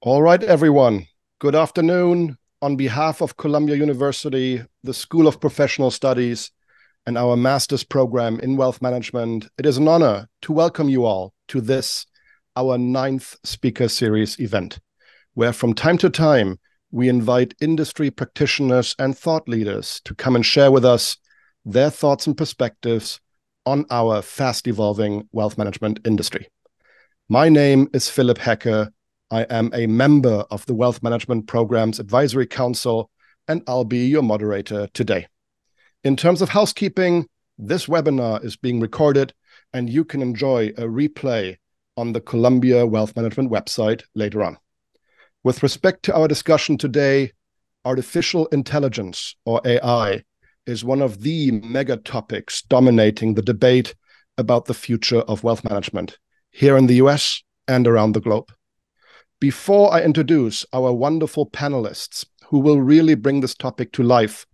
All right, everyone. Good afternoon. On behalf of Columbia University, the School of Professional Studies, and our master's program in wealth management, it is an honor to welcome you all to this, our ninth speaker series event, where from time to time we invite industry practitioners and thought leaders to come and share with us their thoughts and perspectives on our fast evolving wealth management industry. My name is Philip Hecker I am a member of the Wealth Management Programs Advisory Council, and I'll be your moderator today. In terms of housekeeping, this webinar is being recorded, and you can enjoy a replay on the Columbia Wealth Management website later on. With respect to our discussion today, artificial intelligence, or AI, is one of the mega topics dominating the debate about the future of wealth management here in the US and around the globe. Before I introduce our wonderful panelists who will really bring this topic to life,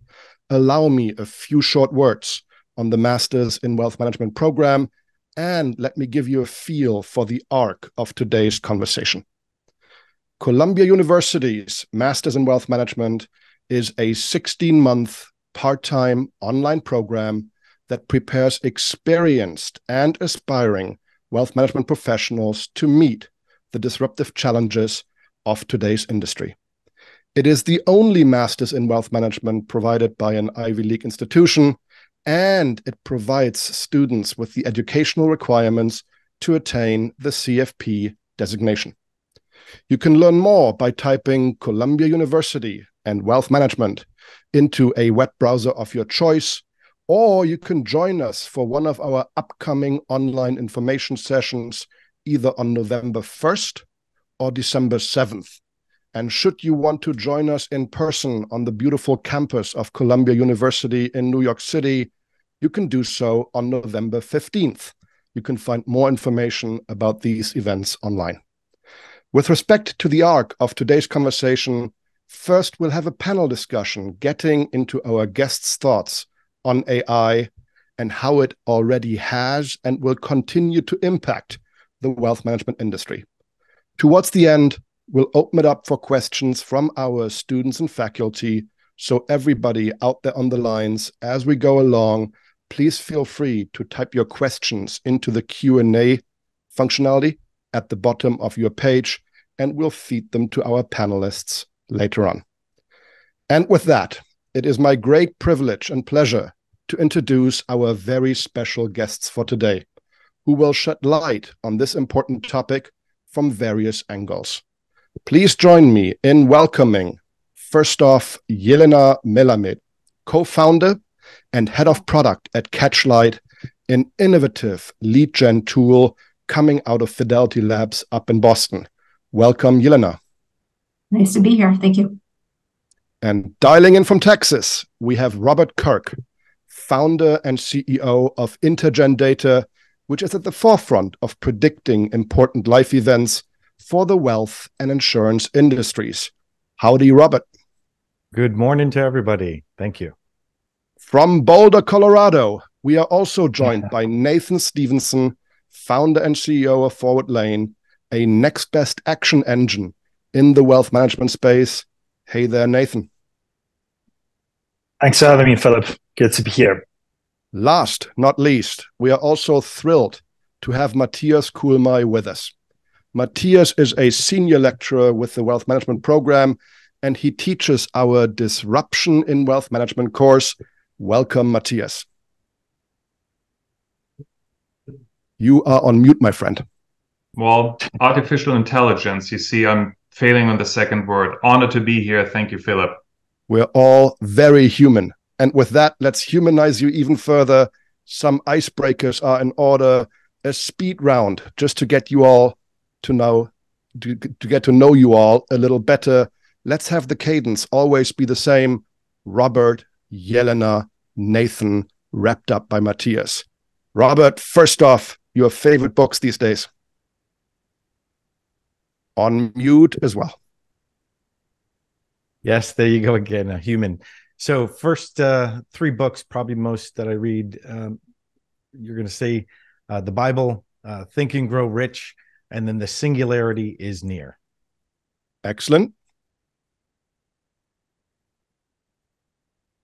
allow me a few short words on the Masters in Wealth Management program and let me give you a feel for the arc of today's conversation. Columbia University's Masters in Wealth Management is a 16 month part time online program that prepares experienced and aspiring wealth management professionals to meet the disruptive challenges of today's industry. It is the only master's in wealth management provided by an Ivy League institution, and it provides students with the educational requirements to attain the CFP designation. You can learn more by typing Columbia University and Wealth Management into a web browser of your choice, or you can join us for one of our upcoming online information sessions either on November 1st or December 7th. And should you want to join us in person on the beautiful campus of Columbia University in New York City, you can do so on November 15th. You can find more information about these events online. With respect to the arc of today's conversation, first we'll have a panel discussion getting into our guests' thoughts on AI and how it already has and will continue to impact the wealth management industry. Towards the end, we'll open it up for questions from our students and faculty. So everybody out there on the lines, as we go along, please feel free to type your questions into the Q&A functionality at the bottom of your page, and we'll feed them to our panelists later on. And with that, it is my great privilege and pleasure to introduce our very special guests for today who will shed light on this important topic from various angles. Please join me in welcoming, first off, Yelena Melamed, co founder and head of product at Catchlight, an innovative lead gen tool coming out of Fidelity Labs up in Boston. Welcome, Yelena. Nice to be here. Thank you. And dialing in from Texas, we have Robert Kirk, founder and CEO of InterGen Data, which is at the forefront of predicting important life events for the wealth and insurance industries. Howdy, Robert. Good morning to everybody. Thank you. From Boulder, Colorado, we are also joined by Nathan Stevenson, founder and CEO of Forward Lane, a next best action engine in the wealth management space. Hey there, Nathan. Thanks for having me, Philip. Good to be here. Last, not least, we are also thrilled to have Matthias Kuhlmey with us. Matthias is a senior lecturer with the Wealth Management Program, and he teaches our Disruption in Wealth Management course. Welcome, Matthias. You are on mute, my friend. Well, artificial intelligence, you see, I'm failing on the second word. Honored to be here. Thank you, Philip. We're all very human. And with that, let's humanize you even further. Some icebreakers are in order. A speed round just to get you all to know, to, to get to know you all a little better. Let's have the cadence always be the same. Robert, Yelena, Nathan, wrapped up by Matthias. Robert, first off, your favorite books these days? On mute as well. Yes, there you go again, a human. So first uh, three books, probably most that I read, um, you're going to say uh, the Bible, uh, Think and Grow Rich, and then the Singularity is Near. Excellent.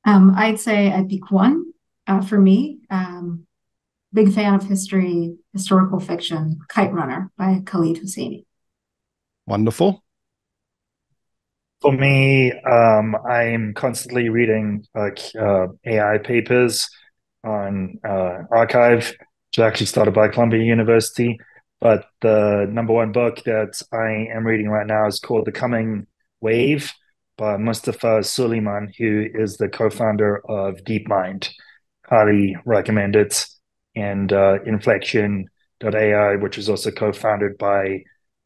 Um, I'd say I'd pick one uh, for me. Um, big fan of history, historical fiction, Kite Runner by Khaled Hosseini. Wonderful. For me, um, I'm constantly reading like uh, AI papers on uh, arXiv, which actually started by Columbia University. But the number one book that I am reading right now is called The Coming Wave by Mustafa Suleyman, who is the co-founder of DeepMind. Highly recommend it. And uh, Inflection.ai, which is also co-founded by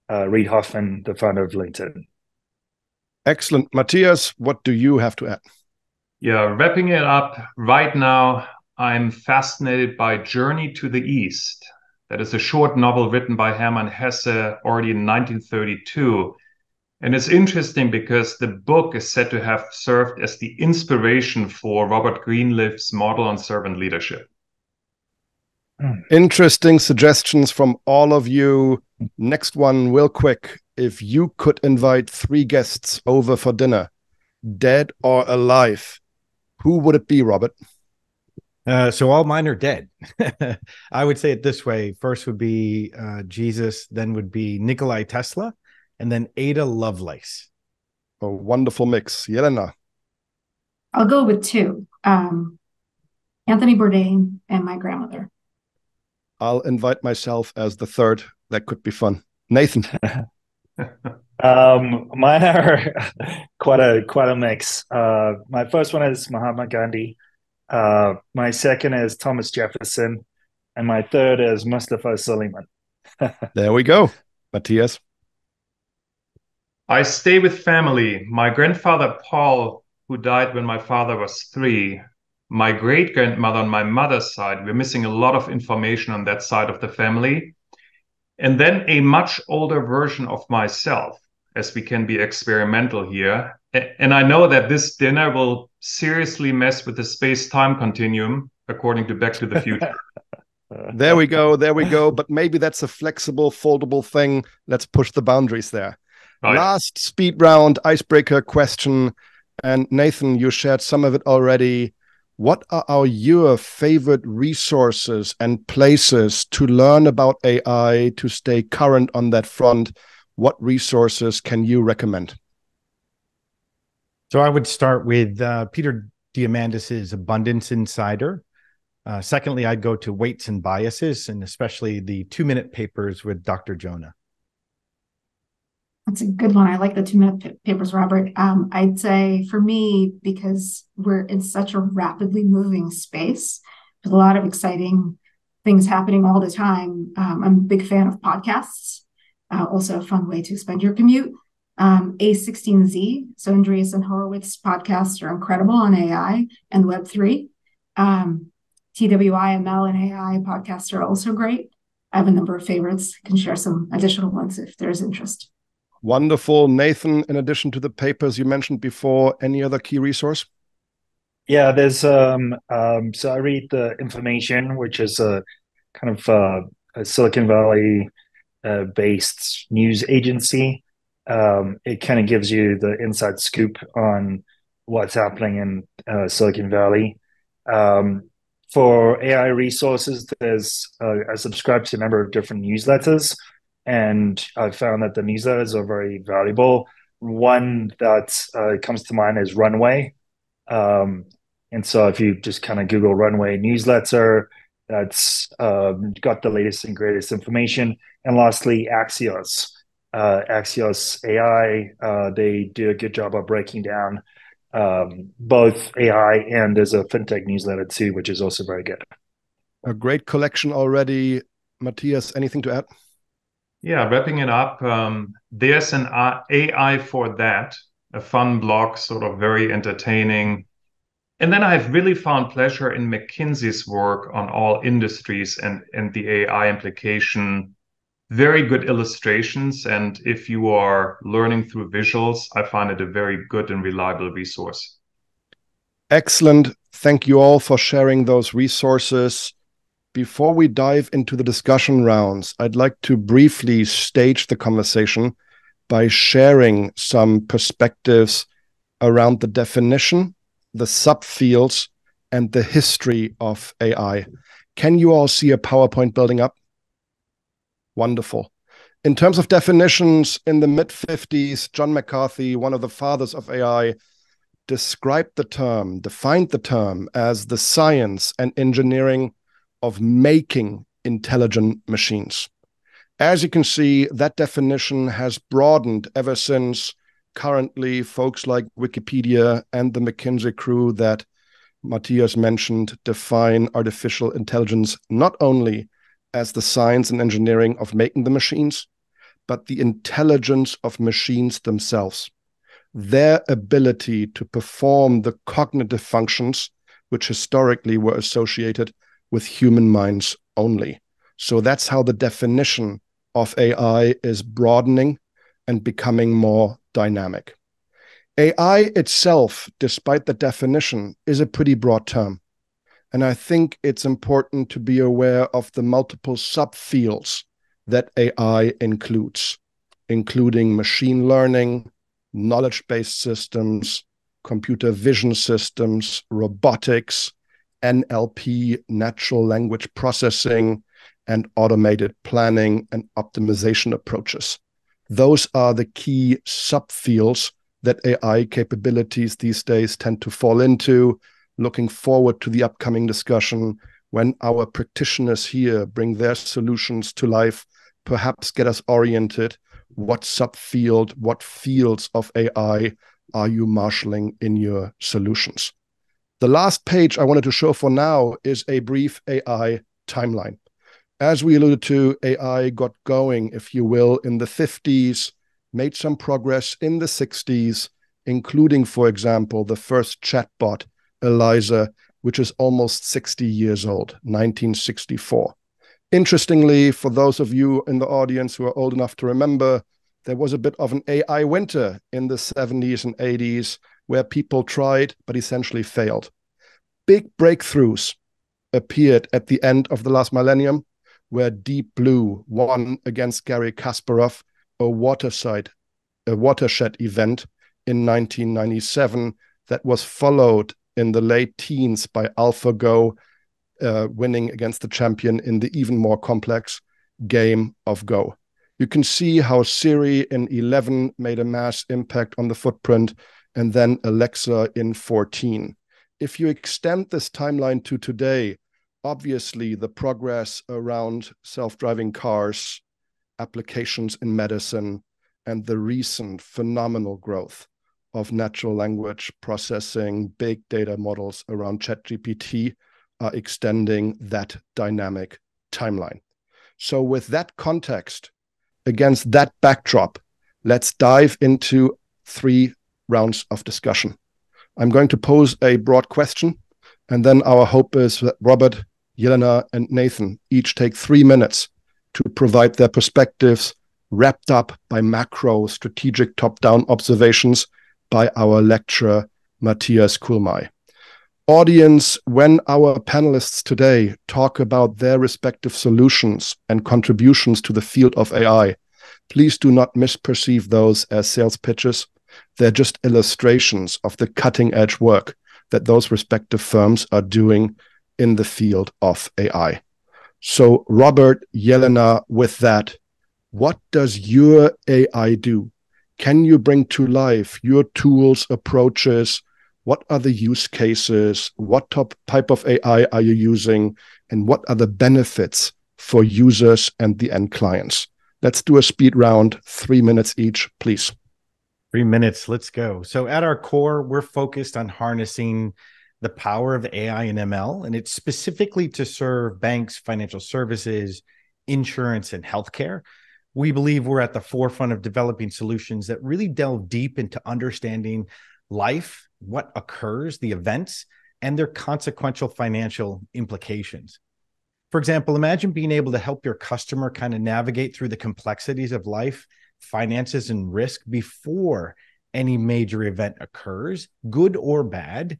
uh, Reid Hoffman, the founder of LinkedIn. Excellent. Matthias, what do you have to add? Yeah, wrapping it up right now, I'm fascinated by Journey to the East. That is a short novel written by Hermann Hesse already in 1932. And it's interesting because the book is said to have served as the inspiration for Robert Greenleaf's model on servant leadership. Hmm. Interesting suggestions from all of you. Next one, real quick. If you could invite three guests over for dinner, dead or alive, who would it be, Robert? Uh, so all mine are dead. I would say it this way: first would be uh, Jesus, then would be Nikolai Tesla, and then Ada Lovelace. A wonderful mix, Yelena. I'll go with two: um, Anthony Bourdain and my grandmother. I'll invite myself as the third. That could be fun. Nathan. um, mine are quite a quite a mix. Uh, my first one is Mahatma Gandhi. Uh, my second is Thomas Jefferson, and my third is Mustafa Suleyman. there we go, Matthias. I stay with family. My grandfather Paul, who died when my father was three, my great grandmother on my mother's side, we're missing a lot of information on that side of the family. And then a much older version of myself, as we can be experimental here. And I know that this dinner will seriously mess with the space time continuum, according to Back to the Future. there we go. There we go. But maybe that's a flexible, foldable thing. Let's push the boundaries there. Oh, right. Last speed round icebreaker question. And Nathan, you shared some of it already what are our, your favorite resources and places to learn about AI to stay current on that front? What resources can you recommend? So I would start with uh, Peter Diamandis's Abundance Insider. Uh, secondly, I'd go to Weights and Biases, and especially the two minute papers with Dr. Jonah. That's a good one. I like the two minute papers, Robert. Um, I'd say for me, because we're in such a rapidly moving space with a lot of exciting things happening all the time, um, I'm a big fan of podcasts. Uh, also, a fun way to spend your commute. Um, A16Z, so Andreessen Horowitz podcasts are incredible on AI and Web3. Um, TWIML and AI podcasts are also great. I have a number of favorites. Can share some additional ones if there's interest. Wonderful. Nathan, in addition to the papers you mentioned before, any other key resource? Yeah, there's um, um so I read the information, which is a kind of uh, a Silicon Valley uh, based news agency. Um, it kind of gives you the inside scoop on what's happening in uh, Silicon Valley. Um, for AI resources, there's uh, I subscribe to a number of different newsletters and I found that the newsletters are very valuable. One that uh, comes to mind is Runway, um, and so if you just kind of Google Runway newsletter, that's um, got the latest and greatest information. And lastly, Axios, uh, Axios AI, uh, they do a good job of breaking down um, both AI and there's a fintech newsletter too, which is also very good. A great collection already. Matthias, anything to add? Yeah, wrapping it up, um, there's an AI for that, a fun blog, sort of very entertaining. And then I've really found pleasure in McKinsey's work on all industries and, and the AI implication. Very good illustrations. And if you are learning through visuals, I find it a very good and reliable resource. Excellent. Thank you all for sharing those resources. Before we dive into the discussion rounds, I'd like to briefly stage the conversation by sharing some perspectives around the definition, the subfields, and the history of AI. Can you all see a PowerPoint building up? Wonderful. In terms of definitions, in the mid 50s, John McCarthy, one of the fathers of AI, described the term, defined the term as the science and engineering of making intelligent machines. As you can see, that definition has broadened ever since currently folks like Wikipedia and the McKinsey crew that Matthias mentioned define artificial intelligence not only as the science and engineering of making the machines, but the intelligence of machines themselves, their ability to perform the cognitive functions which historically were associated with human minds only. So that's how the definition of AI is broadening and becoming more dynamic. AI itself, despite the definition, is a pretty broad term. And I think it's important to be aware of the multiple subfields that AI includes, including machine learning, knowledge based systems, computer vision systems, robotics, NLP, natural language processing, and automated planning and optimization approaches. Those are the key subfields that AI capabilities these days tend to fall into. Looking forward to the upcoming discussion when our practitioners here bring their solutions to life, perhaps get us oriented. What subfield, what fields of AI are you marshaling in your solutions? The last page I wanted to show for now is a brief AI timeline as we alluded to, AI got going, if you will, in the 50s, made some progress in the 60s, including, for example, the first chatbot, Eliza, which is almost 60 years old, 1964. Interestingly, for those of you in the audience who are old enough to remember, there was a bit of an AI winter in the 70s and 80s where people tried but essentially failed. Big breakthroughs appeared at the end of the last millennium where Deep Blue won against Garry Kasparov, a waterside, a watershed event in 1997 that was followed in the late teens by AlphaGo, uh, winning against the champion in the even more complex game of Go. You can see how Siri in 11 made a mass impact on the footprint, and then Alexa in 14. If you extend this timeline to today, obviously the progress around self-driving cars applications in medicine and the recent phenomenal growth of natural language processing big data models around chatgpt are extending that dynamic timeline so with that context against that backdrop let's dive into three rounds of discussion i'm going to pose a broad question and then our hope is that robert Yelena and Nathan each take three minutes to provide their perspectives, wrapped up by macro strategic top down observations by our lecturer, Matthias Kuhlmey. Audience, when our panelists today talk about their respective solutions and contributions to the field of AI, please do not misperceive those as sales pitches. They're just illustrations of the cutting edge work that those respective firms are doing in the field of AI. So, Robert Yelena, with that, what does your AI do? Can you bring to life your tools, approaches? What are the use cases? What type of AI are you using? And what are the benefits for users and the end clients? Let's do a speed round, three minutes each, please. Three minutes, let's go. So, at our core, we're focused on harnessing the power of AI and ML, and it's specifically to serve banks, financial services, insurance, and healthcare. We believe we're at the forefront of developing solutions that really delve deep into understanding life, what occurs, the events, and their consequential financial implications. For example, imagine being able to help your customer kind of navigate through the complexities of life, finances, and risk before any major event occurs, good or bad,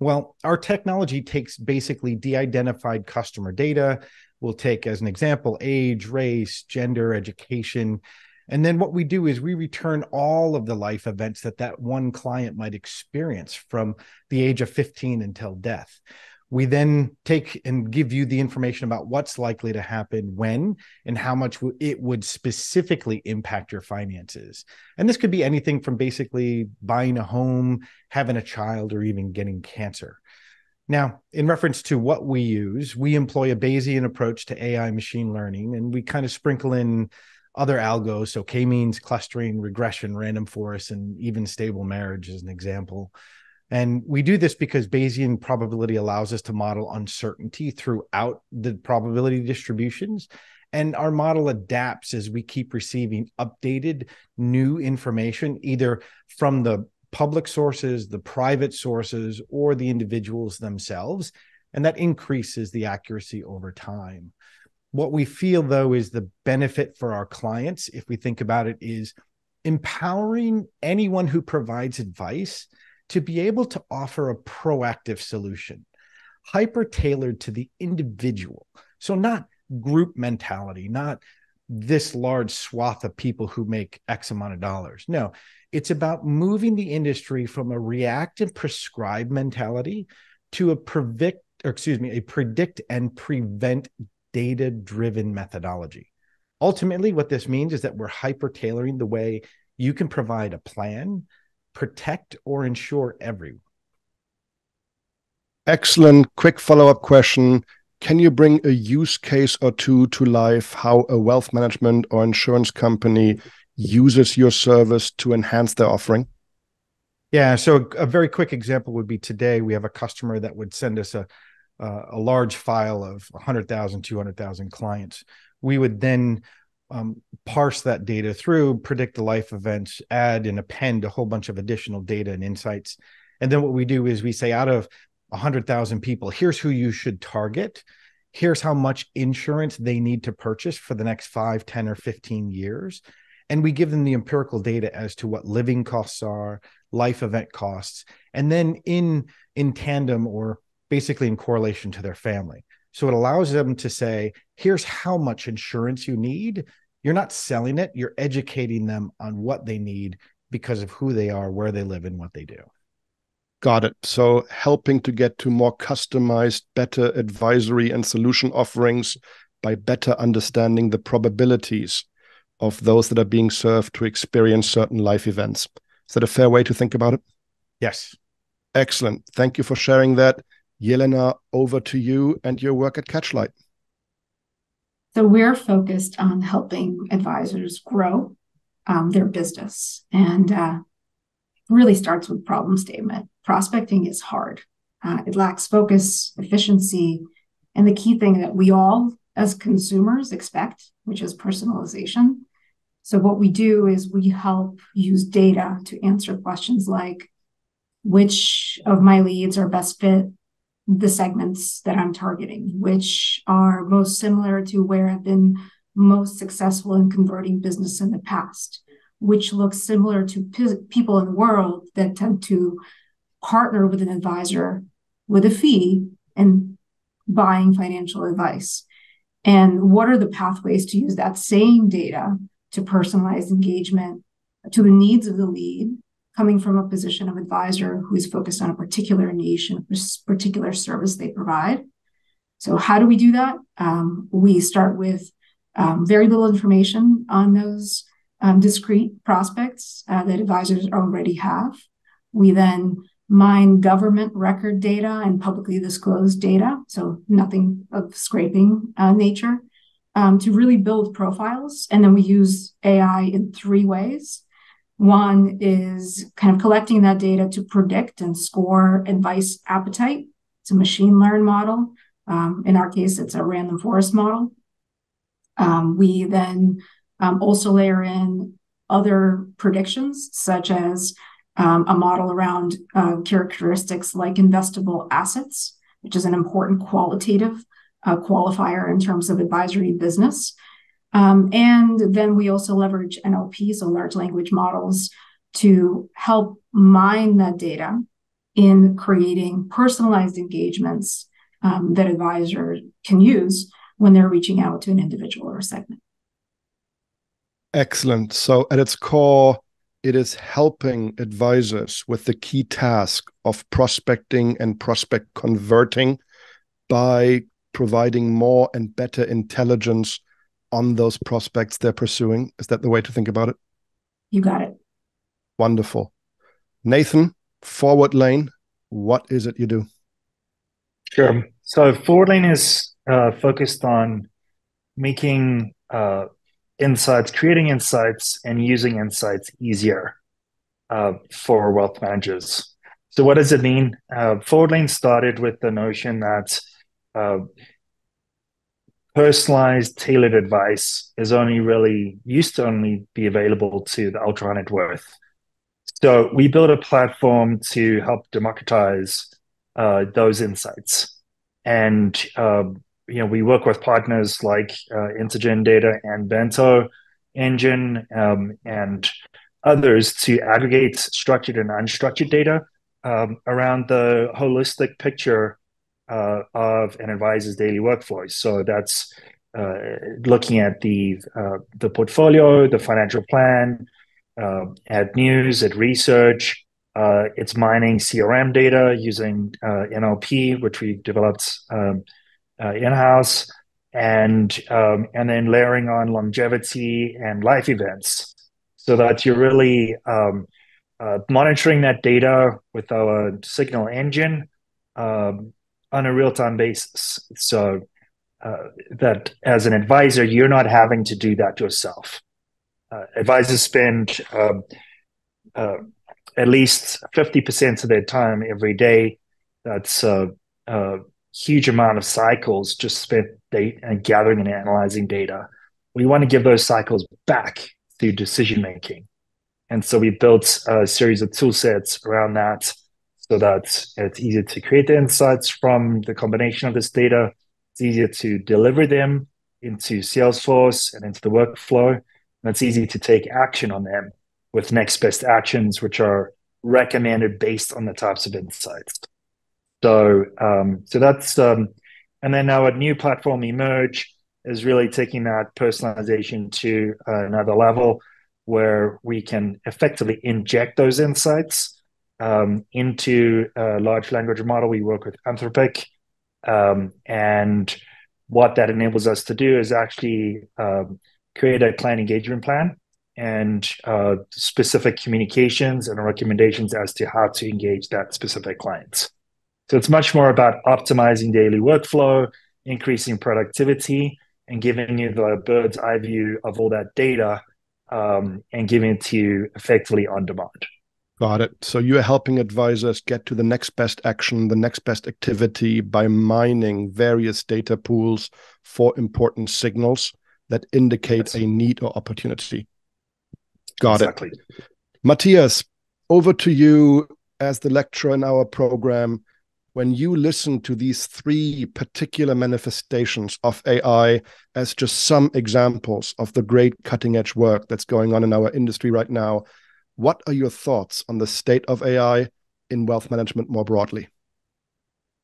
well, our technology takes basically de identified customer data. We'll take, as an example, age, race, gender, education, And then what we do is we return all of the life events that that one client might experience from the age of 15 until death. We then take and give you the information about what's likely to happen when and how much it would specifically impact your finances. And this could be anything from basically buying a home, having a child, or even getting cancer. Now, in reference to what we use, we employ a Bayesian approach to AI machine learning, and we kind of sprinkle in other algos. So K means clustering, regression, random forest, and even stable marriage as an example. And we do this because Bayesian probability allows us to model uncertainty throughout the probability distributions. And our model adapts as we keep receiving updated new information, either from the public sources, the private sources, or the individuals themselves. And that increases the accuracy over time. What we feel, though, is the benefit for our clients, if we think about it, is empowering anyone who provides advice to be able to offer a proactive solution, hyper tailored to the individual. So, not group mentality, not this large swath of people who make X amount of dollars. No, it's about moving the industry from a react and prescribe mentality to a predict, or excuse me, a predict and prevent data driven methodology. Ultimately, what this means is that we're hyper tailoring the way you can provide a plan, protect, or insure everyone. Excellent. Quick follow up question. Can you bring a use case or two to life how a wealth management or insurance company uses your service to enhance their offering? Yeah. So, a very quick example would be today we have a customer that would send us a uh, a large file of 100,000, 200,000 clients. We would then um, parse that data through, predict the life events, add and append a whole bunch of additional data and insights. And then what we do is we say, out of 100,000 people, here's who you should target. Here's how much insurance they need to purchase for the next five, 10, or 15 years. And we give them the empirical data as to what living costs are, life event costs, and then in in tandem or basically in correlation to their family. So it allows them to say, here's how much insurance you need. You're not selling it, you're educating them on what they need because of who they are, where they live, and what they do. Got it. So helping to get to more customized, better advisory and solution offerings by better understanding the probabilities of those that are being served to experience certain life events. Is that a fair way to think about it? Yes. Excellent. Thank you for sharing that. Yelena, over to you and your work at Catchlight. So we're focused on helping advisors grow um, their business, and uh, really starts with problem statement. Prospecting is hard. Uh, it lacks focus, efficiency, and the key thing that we all, as consumers, expect, which is personalization. So what we do is we help use data to answer questions like which of my leads are best fit the segments that I'm targeting, which are most similar to where I've been most successful in converting business in the past, which looks similar to p- people in the world that tend to partner with an advisor with a fee and buying financial advice. And what are the pathways to use that same data to personalize engagement to the needs of the lead coming from a position of advisor who is focused on a particular niche and a particular service they provide. So, how do we do that? Um, we start with um, very little information on those um, discrete prospects uh, that advisors already have. We then mine government record data and publicly disclosed data, so nothing of scraping uh, nature, um, to really build profiles. And then we use AI in three ways. One is kind of collecting that data to predict and score advice appetite. It's a machine learn model. Um, in our case, it's a random forest model. Um, we then um, also layer in other predictions, such as um, a model around uh, characteristics like investable assets, which is an important qualitative uh, qualifier in terms of advisory business. Um, and then we also leverage NLP, so large language models, to help mine that data in creating personalized engagements um, that advisors can use when they're reaching out to an individual or a segment. Excellent. So, at its core, it is helping advisors with the key task of prospecting and prospect converting by providing more and better intelligence on those prospects they're pursuing. Is that the way to think about it? You got it. Wonderful. Nathan, Forward Lane, what is it you do? Sure. So Forward Lane is uh, focused on making uh, insights, creating insights, and using insights easier uh, for wealth managers. So, what does it mean? Uh, Forward Lane started with the notion that uh, personalized, tailored advice is only really used to only be available to the ultra high net worth. So, we built a platform to help democratize uh, those insights. And um, you know, we work with partners like uh, InterGen Data and Bento Engine um, and others to aggregate structured and unstructured data um, around the holistic picture uh, of an advisor's daily workflow. So that's uh, looking at the uh, the portfolio, the financial plan, uh, at news, at research. Uh, it's mining CRM data using uh, NLP, which we developed um, uh, in-house and um, and then layering on longevity and life events so that you're really um, monitoring that data with our signal engine um, on a real-time basis so uh, that as an advisor you're not having to do that yourself uh, advisors spend um, uh, at least 50% of their time every day that's a huge amount of cycles just spent date and gathering and analyzing data. We want to give those cycles back through decision making. And so we built a series of tool sets around that so that it's easier to create the insights from the combination of this data. It's easier to deliver them into Salesforce and into the workflow. And it's easy to take action on them with next best actions, which are recommended based on the types of insights. So um, so that's um, and then our new platform emerge is really taking that personalization to another level where we can effectively inject those insights um, into a large language model. We work with Anthropic, um, and what that enables us to do is actually um, create a client engagement plan and uh, specific communications and recommendations as to how to engage that specific clients. So it's much more about optimizing daily workflow, increasing productivity, and giving you the bird's eye view of all that data um, and giving it to you effectively on demand. Got it. So you are helping advisors get to the next best action, the next best activity by mining various data pools for important signals that indicate a need or opportunity. Got exactly. it. Matthias, over to you as the lecturer in our program when you listen to these three particular manifestations of AI as just some examples of the great cutting edge work that's going on in our industry right now, what are your thoughts on the state of AI in wealth management more broadly?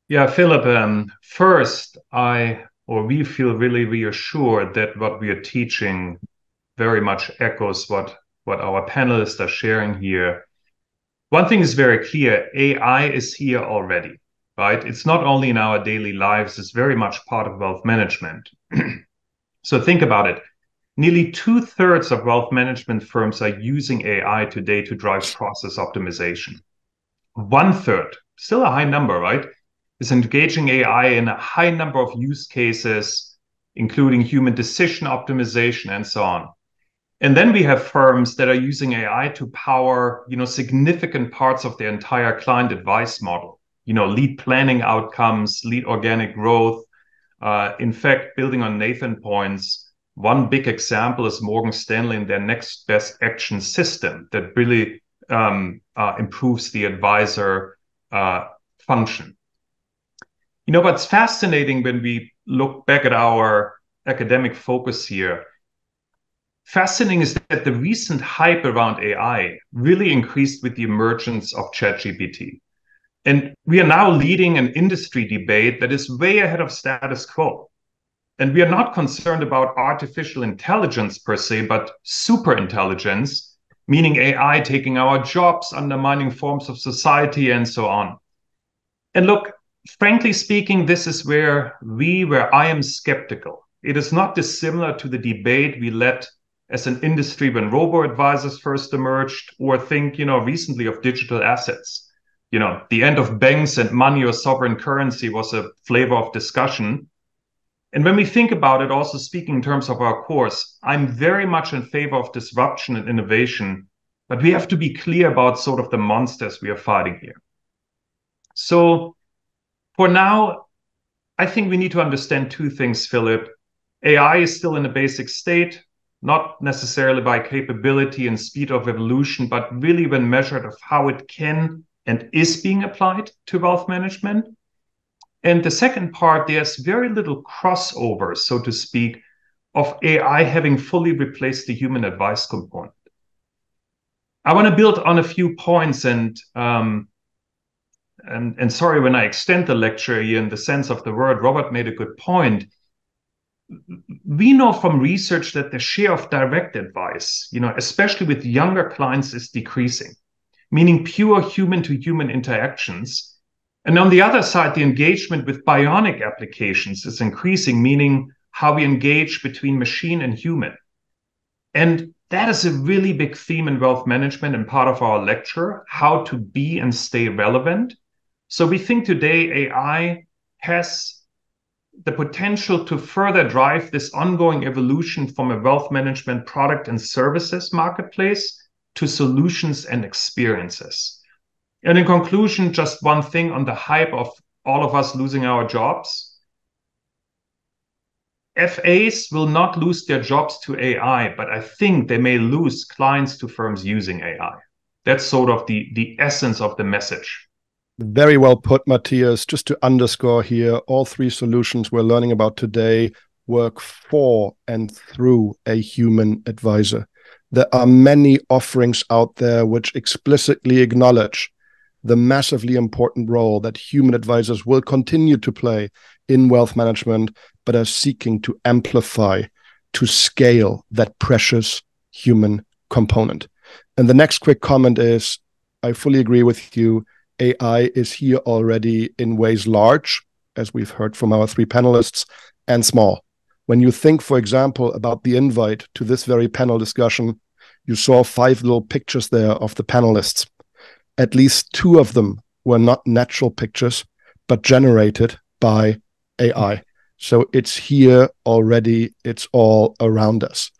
Yeah, Philip, um, first, I or we feel really reassured that what we are teaching very much echoes what, what our panelists are sharing here. One thing is very clear AI is here already right? It's not only in our daily lives, it's very much part of wealth management. so think about it. Nearly two thirds of wealth management firms are using AI today to drive process optimization. One third, still a high number, right? Is engaging AI in a high number of use cases, including human decision optimization and so on. And then we have firms that are using AI to power, you know, significant parts of their entire client advice model you know lead planning outcomes lead organic growth uh, in fact building on nathan points one big example is morgan stanley and their next best action system that really um, uh, improves the advisor uh, function. You know what's fascinating when we look back at our academic focus here? Fascinating is that the recent hype around ai really increased with the emergence of chatgpt. And we are now leading an industry debate that is way ahead of status quo. And we are not concerned about artificial intelligence per se, but super intelligence, meaning AI taking our jobs, undermining forms of society, and so on. And look, frankly speaking, this is where we, where I am skeptical. It is not dissimilar to the debate we led as an industry when robo advisors first emerged, or think, you know, recently of digital assets. You know, the end of banks and money or sovereign currency was a flavor of discussion. And when we think about it, also speaking in terms of our course, I'm very much in favor of disruption and innovation, but we have to be clear about sort of the monsters we are fighting here. So for now, I think we need to understand two things, Philip. AI is still in a basic state not necessarily by capability and speed of evolution, but really when measured of how it can and is being applied to wealth management. And the second part, there's very little crossover, so to speak, of AI having fully replaced the human advice component. I want to build on a few points and um, and, and sorry when I extend the lecture here in the sense of the word, Robert made a good point we know from research that the share of direct advice, you know, especially with younger clients, is decreasing, meaning pure human to human interactions. And on the other side, the engagement with bionic applications is increasing, meaning how we engage between machine and human. And that is a really big theme in wealth management and part of our lecture how to be and stay relevant. So we think today AI has the potential to further drive this ongoing evolution from a wealth management product and services marketplace to solutions and experiences. And in conclusion, just one thing on the hype of all of us losing our jobs. FAs will not lose their jobs to AI, but I think they may lose clients to firms using AI. That's sort of the, the essence of the message. Very well put, Matthias. Just to underscore here, all three solutions we're learning about today work for and through a human advisor. There are many offerings out there which explicitly acknowledge the massively important role that human advisors will continue to play in wealth management, but are seeking to amplify, to scale that precious human component. And the next quick comment is I fully agree with you AI is here already in ways large, as we've heard from our three panelists, and small. When you think, for example, about the invite to this very panel discussion, you saw five little pictures there of the panelists. At least two of them were not natural pictures, but generated by AI. So it's here already, it's all around us.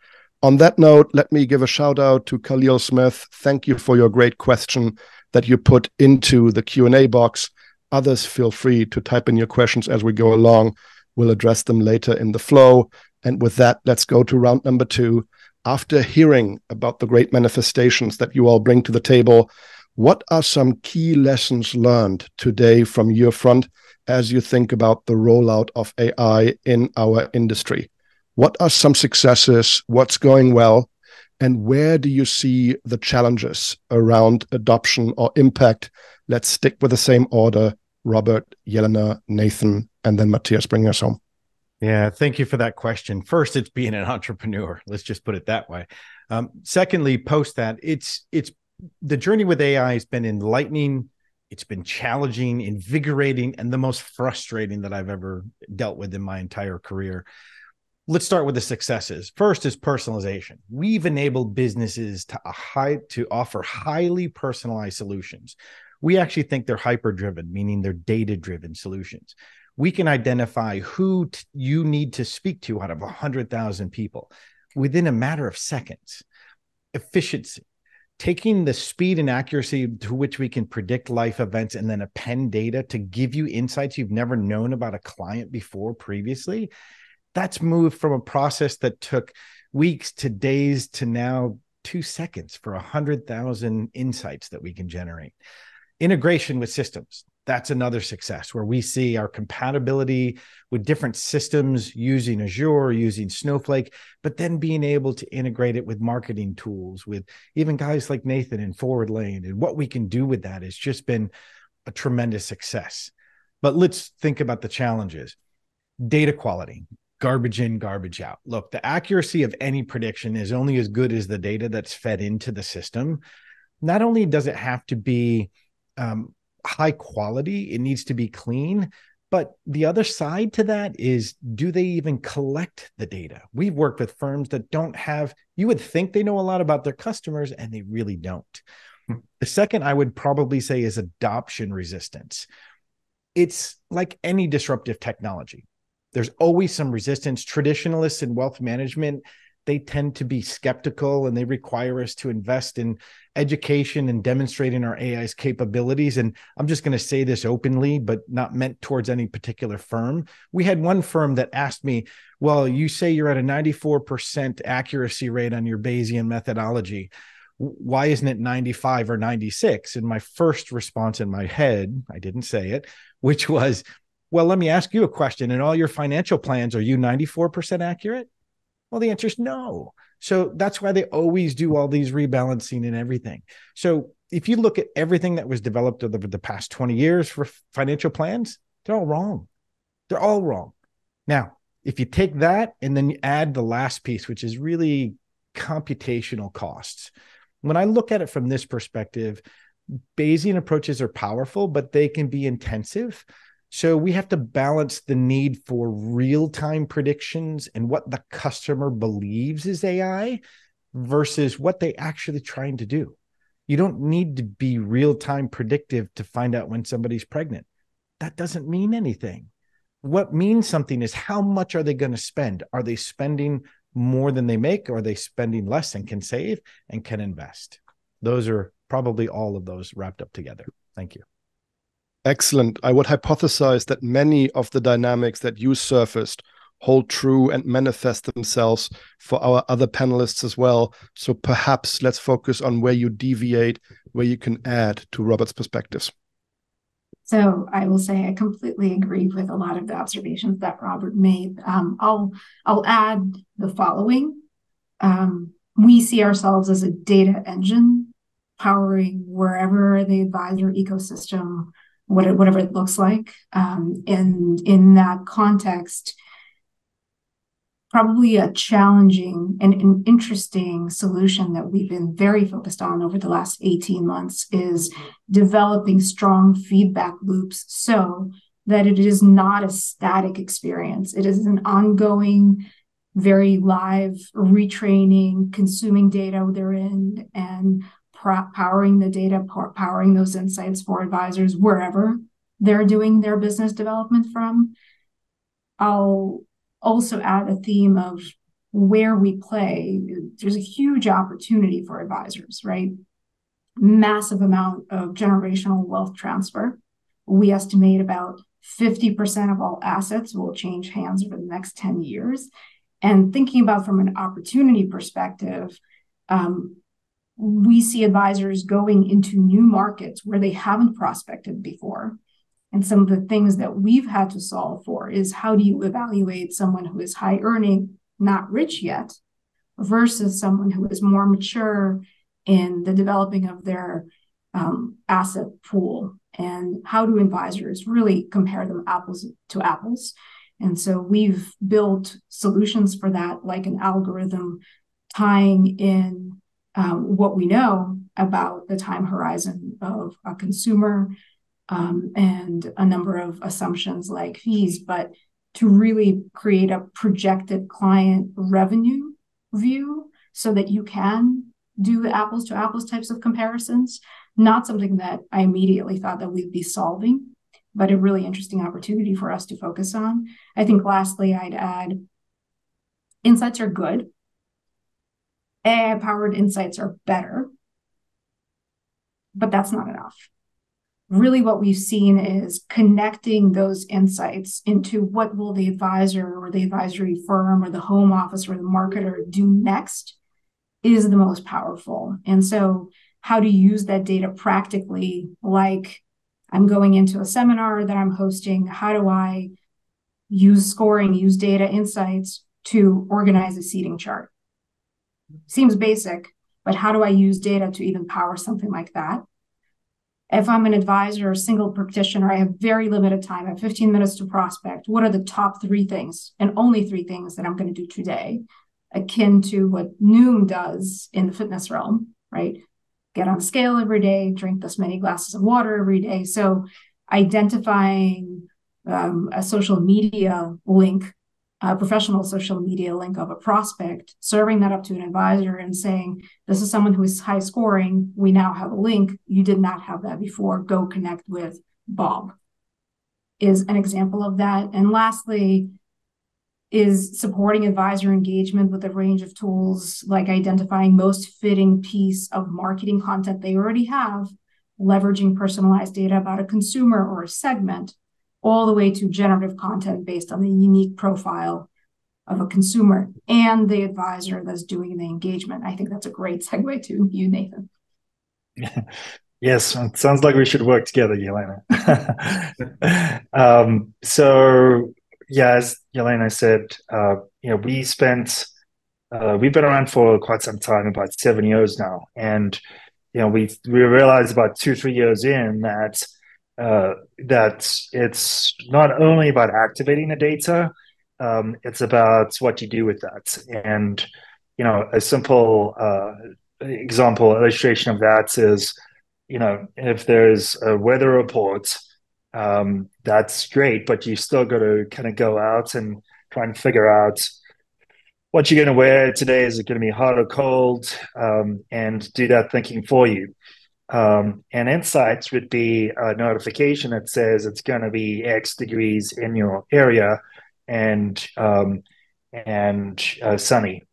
On that note, let me give a shout out to Khalil Smith. Thank you for your great question that you put into the Q&A box. Others feel free to type in your questions as we go along. We'll address them later in the flow. And with that, let's go to round number two. After hearing about the great manifestations that you all bring to the table, what are some key lessons learned today from your front as you think about the rollout of AI in our industry? What are some successes? What's going well? and where do you see the challenges around adoption or impact? Let's stick with the same order Robert, Yelena, Nathan, and then Matthias bring us home. Yeah, thank you for that question. First, it's being an entrepreneur. Let's just put it that way. Um, secondly, post that, it's it's the journey with AI has been enlightening. It's been challenging, invigorating, and the most frustrating that I've ever dealt with in my entire career let's start with the successes. First is personalization. We've enabled businesses to high to offer highly personalized solutions. We actually think they're hyper driven, meaning they're data driven solutions. We can identify who t- you need to speak to out of 100,000 people within a matter of seconds. Efficiency, taking the speed and accuracy to which we can predict life events and then append data to give you insights you've never known about a client before previously that's moved from a process that took weeks to days to now two seconds for a hundred thousand insights that we can generate. Integration with systems. That's another success where we see our compatibility with different systems using Azure, using Snowflake, but then being able to integrate it with marketing tools, with even guys like Nathan and Forward Lane. And what we can do with that has just been a tremendous success. But let's think about the challenges. Data quality garbage in, garbage out. Look, the accuracy of any prediction is only as good as the data that's fed into the system. Not only does it have to be um, high quality, it needs to be clean. But the other side to that is do they even collect the data? We've worked with firms that don't have, you would think they know a lot about their customers, and they really don't. Hmm. The second I would probably say is adoption resistance. It's like any disruptive technology. There's always some resistance. Traditionalists in wealth management they tend to be skeptical and they require us to invest in education and demonstrating our AI's capabilities. And I'm just going to say this openly, but not meant towards any particular firm. We had one firm that asked me, Well, you say you're at a 94% accuracy rate on your Bayesian methodology. Why isn't it 95 or 96? And my first response in my head, I didn't say it, which was, Well, let me ask you a question. In all your financial plans, are you 94% accurate? Well, the answer is no. So that's why they always do all these rebalancing and everything. So if you look at everything that was developed over the past 20 years for financial plans, they're all wrong. They're all wrong. Now, if you take that and then you add the last piece, which is really computational costs, when I look at it from this perspective, Bayesian approaches are powerful, but they can be intensive. So we have to balance the need for real time predictions and what the customer believes is AI versus what they actually trying to do. You don't need to be real time predictive to find out when somebody's pregnant. That doesn't mean anything. What means something is how much are they going to spend? Are they spending more than they make? Or are they spending less and can save and can invest? Those are probably all of those wrapped up together. Thank you. Excellent. I would hypothesize that many of the dynamics that you surfaced hold true and manifest themselves for our other panelists as well. So perhaps let's focus on where you deviate, where you can add to Robert's perspectives. So I will say I completely agree with a lot of the observations that Robert made. Um, I'll I'll add the following: um, we see ourselves as a data engine powering wherever the advisor ecosystem what, whatever it looks like. Um, and in that context, probably a challenging and an interesting solution that we've been very focused on over the last 18 months is developing strong feedback loops so that it is not a static experience. It is an ongoing, very live retraining, consuming data therein, and powering the data, powering those insights for advisors wherever they're doing their business development from. I'll also add a theme of where we play. There's a huge opportunity for advisors, right? Massive amount of generational wealth transfer. We estimate about 50% of all assets will change hands over the next 10 years. And thinking about from an opportunity perspective, um, we see advisors going into new markets where they haven't prospected before. And some of the things that we've had to solve for is how do you evaluate someone who is high earning, not rich yet, versus someone who is more mature in the developing of their um, asset pool? And how do advisors really compare them apples to apples? And so we've built solutions for that, like an algorithm tying in um, what we know about the time horizon of a consumer um, and a number of assumptions like fees, but to really create a projected client revenue view so that you can do apples to apples types of comparisons. Not something that I immediately thought that we'd be solving, but a really interesting opportunity for us to focus on. I think lastly, I'd add insights are good. AI powered insights are better, but that's not enough. Really, what we've seen is connecting those insights into what will the advisor or the advisory firm or the home office or the marketer do next is the most powerful. And so, how to use that data practically, like I'm going into a seminar that I'm hosting, how do I use scoring, use data insights to organize a seating chart? Seems basic, but how do I use data to even power something like that? if I'm an advisor or single practitioner, I have very limited time. I have 15 minutes to prospect. What are the top three things and only three things that I'm going to do today? Akin to what Noom does in the fitness realm, right? Get on scale every day, drink this many glasses of water every day. So identifying um, a social media link a professional social media link of a prospect, serving that up to an advisor and saying, This is someone who is high scoring. We now have a link. You did not have that before. Go connect with Bob, is an example of that. And lastly, is supporting advisor engagement with a range of tools like identifying most fitting piece of marketing content they already have, leveraging personalized data about a consumer or a segment all the way to generative content based on the unique profile of a consumer and the advisor that's doing the engagement. I think that's a great segue to you, Nathan. yes, it sounds like we should work together, Yelena. um, so, yeah, as Yelena said, uh, you know, we spent uh, we've been around for quite some time, about seven years now, and you know, we we realized about two three years in that uh, that it's not only about activating the data, um, it's about what you do with that. And you know, a simple uh, example illustration of that is, you know, if there's a weather report, um, that's great, but you still got to kind of go out and try and figure out what you're going to wear today. Is it going to be hot or cold? Um, and do that thinking for you. Um, and insights would be a notification that says it's going to be X degrees in your area and um, and uh, sunny.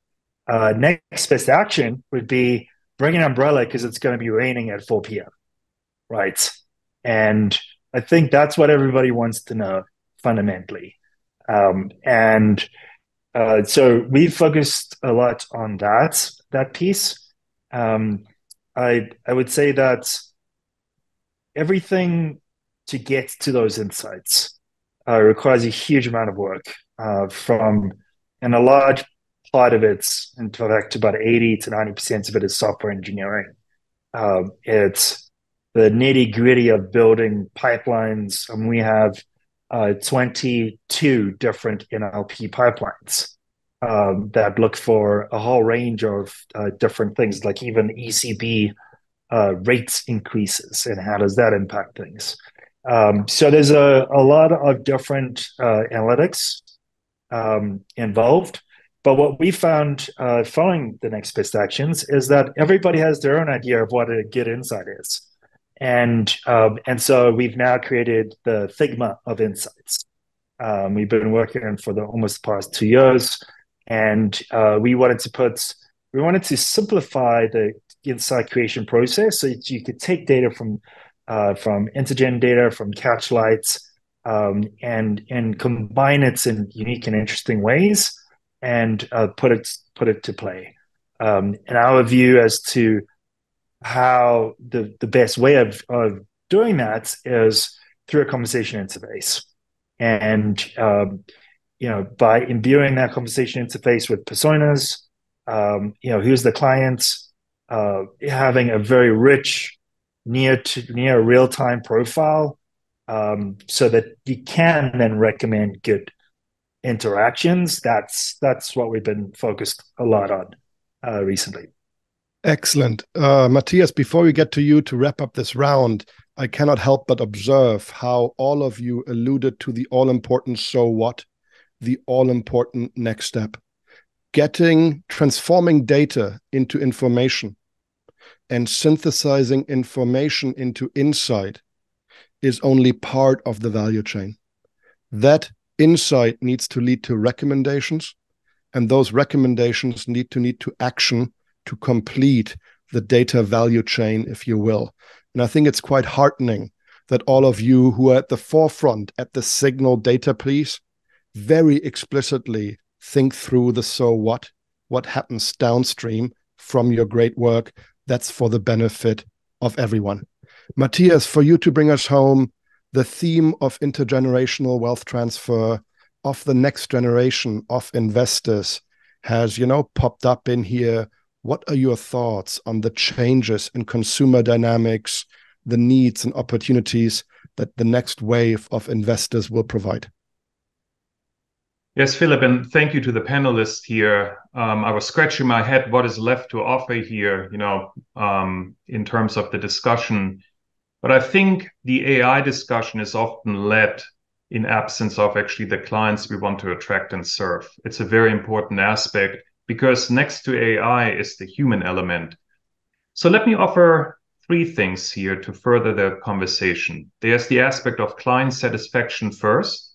Uh, next best action would be bring an umbrella because it's going to be raining at 4 p.m. Right. And I think that's what everybody wants to know fundamentally. Um, and uh, so we focused a lot on that that piece. Um, I I would say that everything to get to those insights uh, requires a huge amount of work uh, from, and a large part of it's, in fact, about 80 to 90% of it is software engineering. Um, it's the nitty gritty of building pipelines. And we have uh, 22 different NLP pipelines um, that look for a whole range of uh, different things, like even ECB uh, rates increases and how does that impact things. Um, so there's a, a lot of different uh, analytics um, involved. But what we found uh, following the next best actions is that everybody has their own idea of what a good insight is. And um, and so we've now created the Figma of insights. Um, we've been working on for the almost past two years and uh, we wanted to put we wanted to simplify the insight creation process so you could take data from uh, from InterGen Data from Catchlights um, and and combine it in unique and interesting ways and uh, put it put it to play. Um, and our view as to how the the best way of, of doing that is through a conversation interface. And um, you know, by imbuing that conversation interface with personas, um, you know, who's the client, uh, having a very rich, near to near real time profile, um, so that you can then recommend good interactions. That's that's what we've been focused a lot on uh, recently. Excellent, uh, Matthias. Before we get to you to wrap up this round, I cannot help but observe how all of you alluded to the all important so what the all important next step. Getting, transforming data into information and synthesizing information into insight is only part of the value chain. That insight needs to lead to recommendations, and those recommendations need to need to action to complete the data value chain, if you will. And I think it's quite heartening that all of you who are at the forefront at the signal data piece very explicitly think through the so what, what happens downstream from your great work. That's for the benefit of everyone. Matthias, for you to bring us home, the theme of intergenerational wealth transfer of the next generation of investors has, you know, popped up in here. What are your thoughts on the changes in consumer dynamics, the needs and opportunities that the next wave of investors will provide. Yes, Philip, and thank you to the panelists here. Um, I was scratching my head what is left to offer here, you know, um, in terms of the discussion. But I think the AI discussion is often led in absence of actually the clients we want to attract and serve. It's a very important aspect because next to AI is the human element. So let me offer three things here to further the conversation. There's the aspect of client satisfaction first.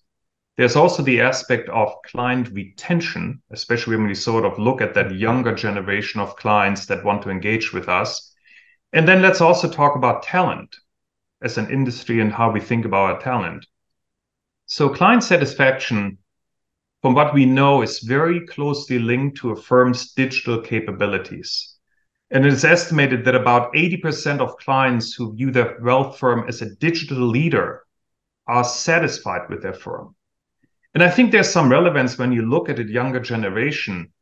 There's also the aspect of client retention, especially when we sort of look at that younger generation of clients that want to engage with us. And then let's also talk about talent as an industry and how we think about our talent. So, client satisfaction, from what we know, is very closely linked to a firm's digital capabilities. And it is estimated that about 80% of clients who view their wealth firm as a digital leader are satisfied with their firm. And I think there's some relevance when you look at a younger generation.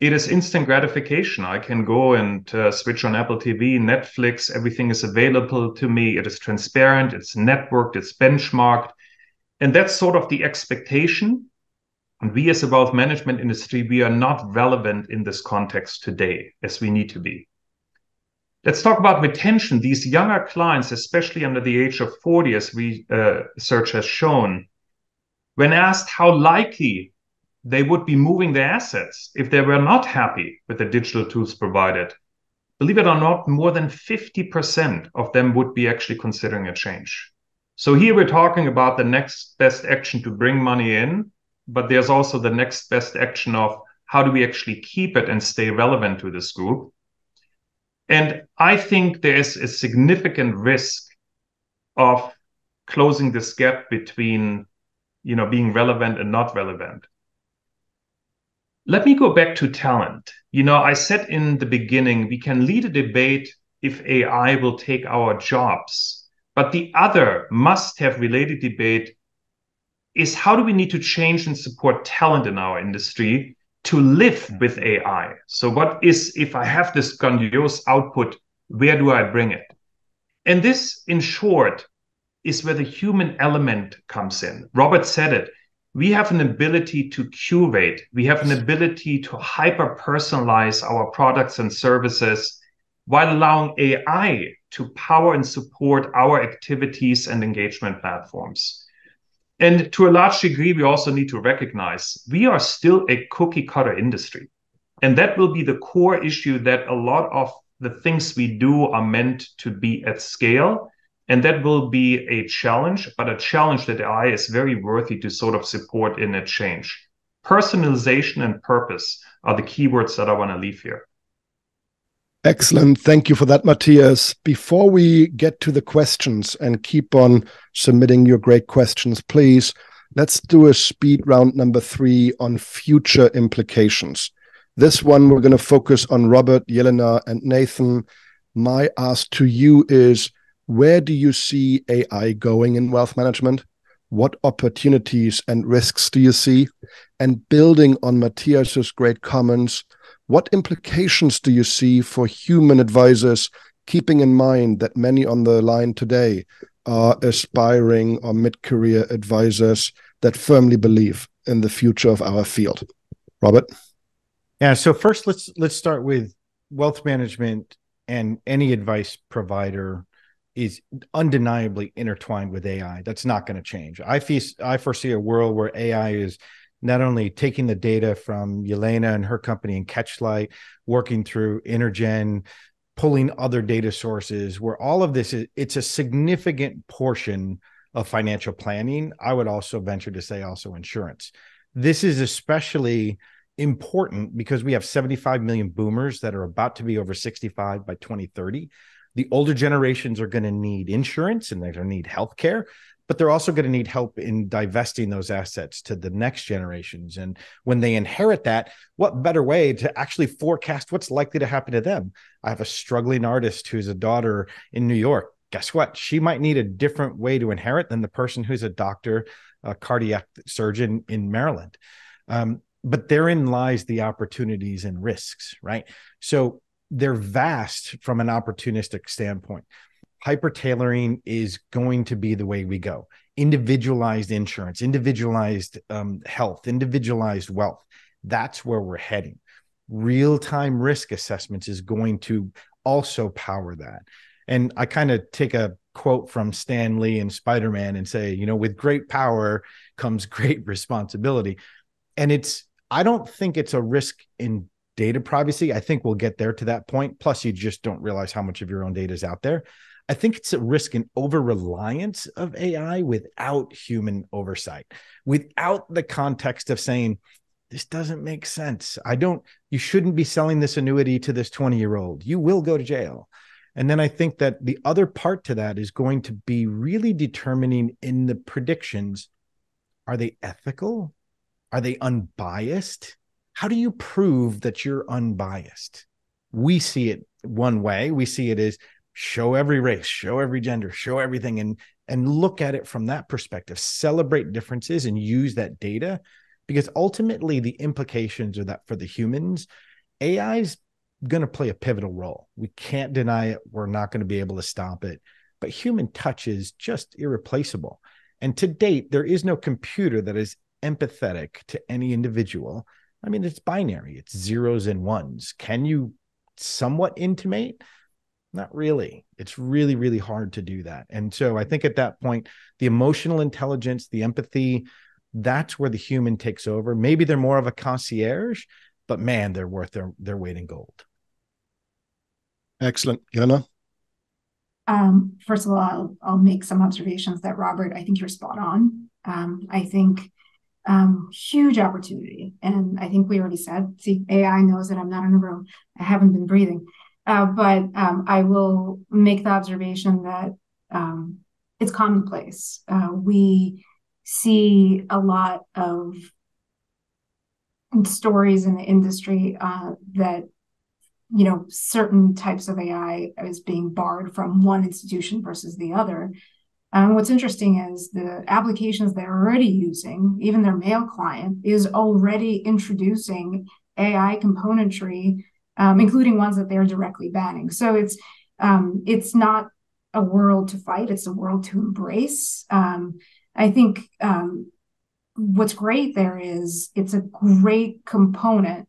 It is instant gratification. I can go and uh, switch on Apple TV, Netflix, everything is available to me. It is transparent, it's networked, it's benchmarked. And that's sort of the expectation. And we, as a wealth management industry, we are not relevant in this context today as we need to be. Let's talk about retention. These younger clients, especially under the age of 40, as research uh, has shown, when asked how likely they would be moving their assets if they were not happy with the digital tools provided, believe it or not, more than 50% of them would be actually considering a change. So here we're talking about the next best action to bring money in, but there's also the next best action of how do we actually keep it and stay relevant to this group. And I think there is a significant risk of closing this gap between you know being relevant and not relevant. Let me go back to talent. You know i said in the beginning we can lead a debate if ai will take our jobs but the other must have related debate is how do we need to change and support talent in our industry to live with ai so what is if i have this grandiose output where do i bring it? And this in short is where the human element comes in. Robert said it. We have an ability to curate, we have an ability to hyper personalize our products and services while allowing AI to power and support our activities and engagement platforms. And to a large degree, we also need to recognize we are still a cookie cutter industry. And that will be the core issue that a lot of the things we do are meant to be at scale and that will be a challenge, but a challenge that AI is very worthy to sort of support in a change. Personalization and purpose are the keywords that I want to leave here. Excellent. Thank you for that, Matthias. Before we get to the questions and keep on submitting your great questions, please, let's do a speed round number three on future implications. This one, we're going to focus on Robert, Yelena, and Nathan. My ask to you is where do you see AI going in wealth management? What opportunities and risks do you see? And building on Matthias's great comments, what implications do you see for human advisors, keeping in mind that many on the line today are aspiring or mid career advisors that firmly believe in the future of our field? Robert? Yeah, so first let's let's start with wealth management and any advice provider is undeniably intertwined with AI. That's not going to change. I, I foresee a world where AI is not only taking the data from Yelena and her company and Catchlight, working through InterGen, pulling other data sources, where all of this is it's a significant portion of financial planning. I would also venture to say also insurance. This is especially important because we have 75 million boomers that are about to be over 65 by 2030 the older generations are going to need insurance and they're going to need health care but they're also going to need help in divesting those assets to the next generations. And when they inherit that what better way to actually forecast what's likely to happen to them? I have a struggling artist who's a daughter in new york. Guess what? She might need a different way to inherit than the person who's a doctor a cardiac surgeon in maryland. Um, but therein lies the opportunities and risks right? So they're vast from an opportunistic standpoint. hyper tailoring is going to be the way we go. Individualized insurance, individualized um, health, individualized wealth. That's where we're heading. Real time risk assessments is going to also power that. And I kind of take a quote from Stan Lee and Spider Man and say, you know, with great power comes great responsibility. And it's, I don't think it's a risk in data privacy. I think we'll get there to that point. Plus, you just don't realize how much of your own data is out there. I think it's a risk in over reliance of AI without human oversight, without the context of saying, this doesn't make sense. I don't, you shouldn't be selling this annuity to this 20 year old. You will go to jail. And then I think that the other part to that is going to be really determining in the predictions are they ethical? Are they unbiased? How do you prove that you're unbiased? We see it one way. We see it as show every race, show every gender, show everything and and look at it from that perspective. Celebrate differences and use that data because ultimately the implications are that for the humans, AI's going to play a pivotal role. We can't deny it. We're not going to be able to stop it. But human touch is just irreplaceable. And to date, there is no computer that is empathetic to any individual. I mean, it's binary, it's zeros and ones. Can you somewhat intimate? Not really. It's really, really hard to do that. And so I think at that point, the emotional intelligence, the empathy, that's where the human takes over. Maybe they're more of a concierge, but man, they're worth their their weight in gold. Excellent, Yana. Um, first of all, I'll, I'll, make some observations that Robert, I think you're spot on. Um, I think um, huge opportunity, and I think we already said. See, AI knows that I'm not in a room. I haven't been breathing, uh, but um, I will make the observation that um, it's commonplace. Uh, we see a lot of stories in the industry uh, that you know certain types of AI is being barred from one institution versus the other. Um, what's interesting is the applications they're already using, even their mail client, is already introducing AI componentry, um, including ones that they're directly banning. So it's um, it's not a world to fight; it's a world to embrace. Um, I think um, what's great there is it's a great component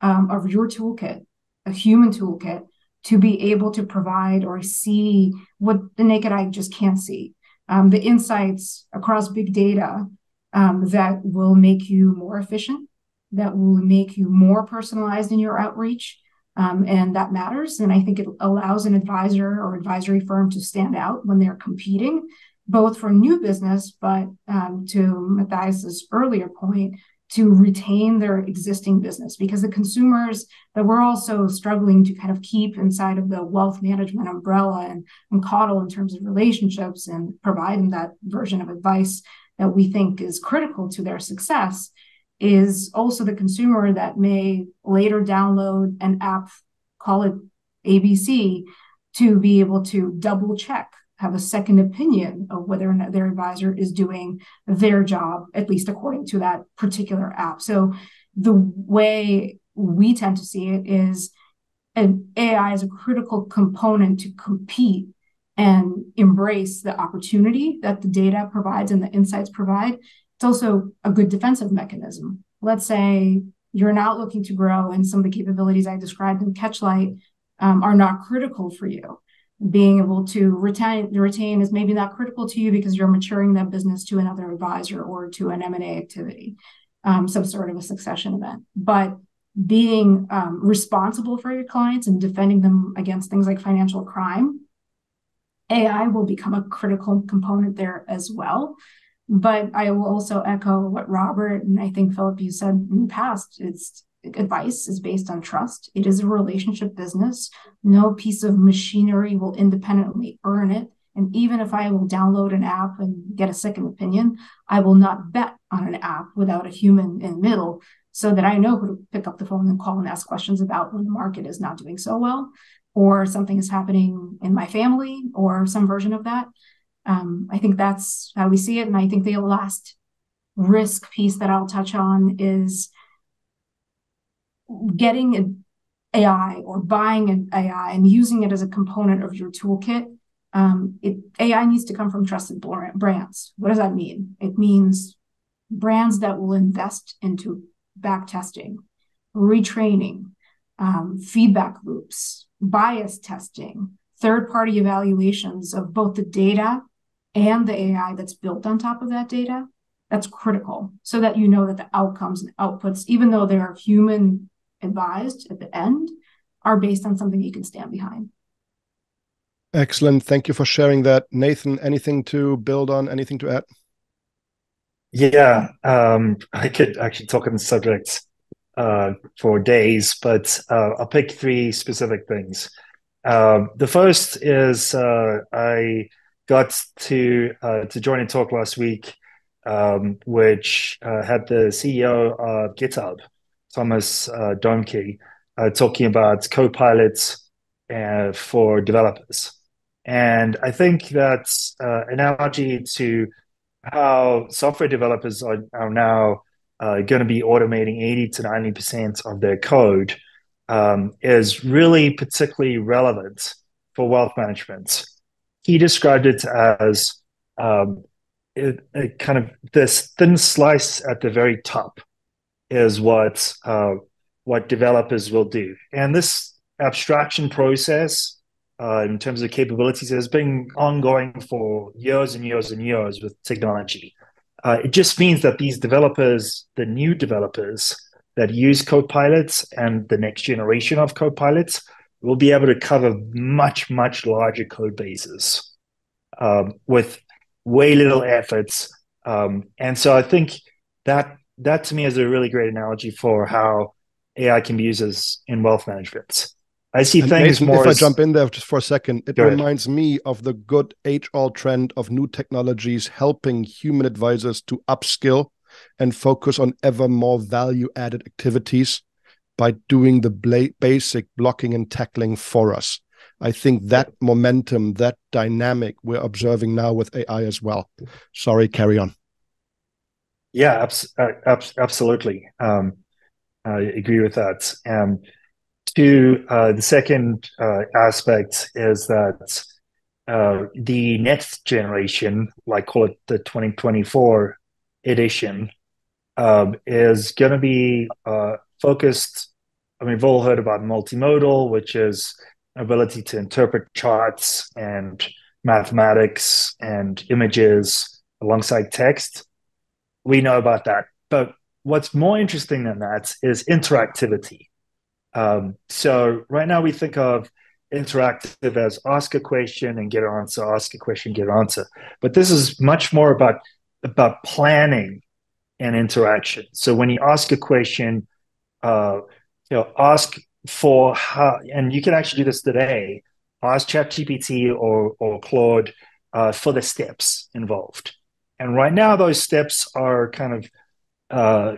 of your toolkit, a human toolkit, to be able to provide or see what the naked eye just can't see. Um, the insights across big data um, that will make you more efficient, that will make you more personalized in your outreach. Um, and that matters. And I think it allows an advisor or advisory firm to stand out when they're competing both for new business, but um, to Matthias's earlier point, to retain their existing business because the consumers that we're also struggling to kind of keep inside of the wealth management umbrella and, and coddle in terms of relationships and provide them that version of advice that we think is critical to their success is also the consumer that may later download an app, call it ABC, to be able to double check have a second opinion of whether or not their advisor is doing their job, at least according to that particular app. So the way we tend to see it is an AI is a critical component to compete and embrace the opportunity that the data provides and the insights provide. It's also a good defensive mechanism. Let's say you're not looking to grow and some of the capabilities I described in Catchlight um, are not critical for you being able to retain retain is maybe not critical to you because you're maturing that business to another advisor or to an M&A activity, um, some sort of a succession event. But being um, responsible for your clients and defending them against things like financial crime, AI will become a critical component there as well. But I will also echo what Robert and I think Philip you said in the past. It's advice is based on trust. It is a relationship business. No piece of machinery will independently earn it. And even if I will download an app and get a second opinion, I will not bet on an app without a human in the middle so that I know who to pick up the phone and call and ask questions about when the market is not doing so well or something is happening in my family or some version of that. Um, I think that's how we see it. And I think the last risk piece that I'll touch on is getting an AI or buying an AI and using it as a component of your toolkit Um, it, AI needs to come from trusted brands. What does that mean? It means brands that will invest into back testing, retraining, um, feedback loops, bias testing, third party evaluations of both the data and the AI that's built on top of that data. That's critical so that you know that the outcomes and outputs, even though they're human advised at the end, are based on something you can stand behind. Excellent. Thank you for sharing that. Nathan, anything to build on? Anything to add? Yeah, um, I could actually talk on the subject uh, for days, but uh, I'll pick three specific things. Uh, the first is uh, I got to uh, to join a talk last week, um, which uh, had the CEO of GitHub, Thomas uh, Dohmke, uh, talking about co-pilots uh, for developers, and I think that's uh, analogy to how software developers are, are now going to be automating 80 to 90 percent of their code um, is really particularly relevant for wealth management. He described it as um, it, it kind of this thin slice at the very top is what uh, what developers will do, and this abstraction process uh, in terms of capabilities has been ongoing for years and years and years with technology. Uh, it just means that these developers, the new developers that use Copilots and the next generation of Copilots, we'll be able to cover much, much larger code bases um, with way little efforts. Um, and so I think that that to me is a really great analogy for how AI can be used as in wealth management. I see and things Nathan, more. If as... I jump in there just for a second, it Go reminds ahead. me of the good HR trend of new technologies helping human advisors to upskill and focus on ever more value added activities by doing the basic blocking and tackling for us. I think that momentum, that dynamic we're observing now with AI as well. Sorry, carry on. Yeah, abs- uh, abs- absolutely. Um, I agree with that. Um, to uh, the second uh, aspect is that uh, the next generation, like call it the 2024 edition, um, is going to be uh, focused I mean, we've all heard about multimodal, which is ability to interpret charts and mathematics and images alongside text. We know about that. But what's more interesting than that is interactivity. Um, so right now we think of interactive as ask a question and get an answer, ask a question, get an answer. But this is much more about about planning and interaction. So when you ask a question, uh, you know, ask for how, and you can actually do this today. Ask ChatGPT or or Claude uh, for the steps involved. And right now, those steps are kind of uh,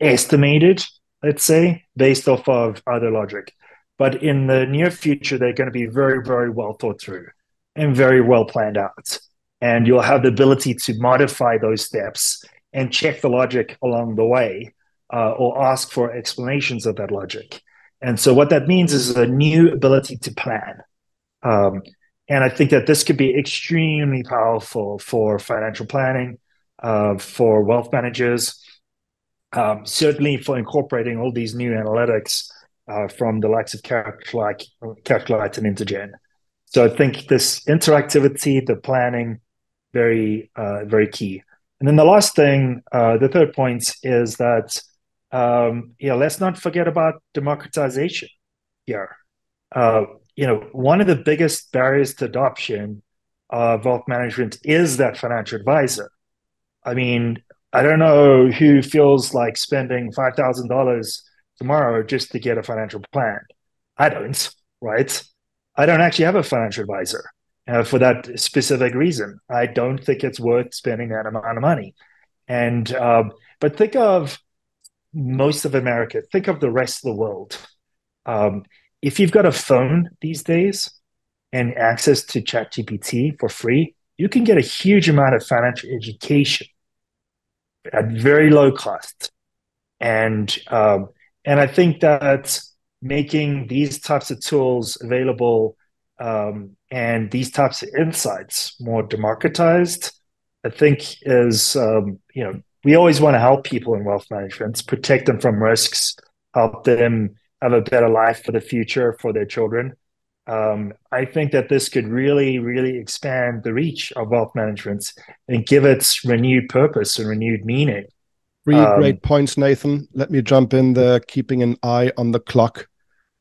estimated, let's say, based off of other logic. But in the near future, they're going to be very, very well thought through and very well planned out. And you'll have the ability to modify those steps and check the logic along the way uh, or ask for explanations of that logic. And so what that means is a new ability to plan. Um, and I think that this could be extremely powerful for financial planning, uh, for wealth managers, um, certainly for incorporating all these new analytics uh, from the likes of Catchlight, and InterGen. So I think this interactivity, the planning, very, uh, very key. And then the last thing, uh, the third point is that um, know, let's not forget about democratization here. You know, one of the biggest barriers to adoption of wealth management is that financial advisor. I mean, I don't know who feels like spending five thousand dollars tomorrow just to get a financial plan. I don't, right? I don't actually have a financial advisor uh, for that specific reason. I don't think it's worth spending that amount of money. And um, but think of most of America, think of the rest of the world. Um, if you've got a phone these days and access to ChatGPT for free, you can get a huge amount of financial education at very low cost. And um, and I think that making these types of tools available um, and these types of insights more democratized, I think is um, you know we always want to help people in wealth management, protect them from risks, help them have a better life for the future for their children. Um, I think that this could really, really expand the reach of wealth management and give it renewed purpose and renewed meaning. Three um, great points, Nathan. Let me jump in there, keeping an eye on the clock.